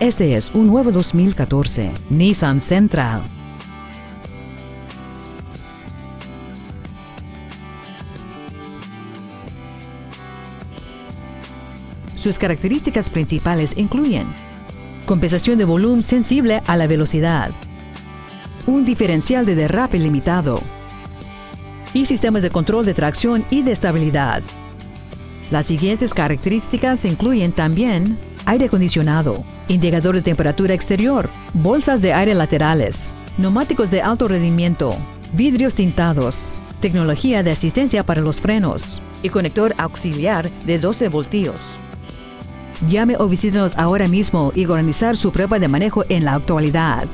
Este es un nuevo 2014 Nissan Central. Sus características principales incluyen compensación de volumen sensible a la velocidad, un diferencial de derrape limitado y sistemas de control de tracción y de estabilidad. Las siguientes características incluyen también aire acondicionado, indicador de temperatura exterior, bolsas de aire laterales, neumáticos de alto rendimiento, vidrios tintados, tecnología de asistencia para los frenos y conector auxiliar de 12 voltios. Llame o visítenos ahora mismo y organizar su prueba de manejo en la actualidad.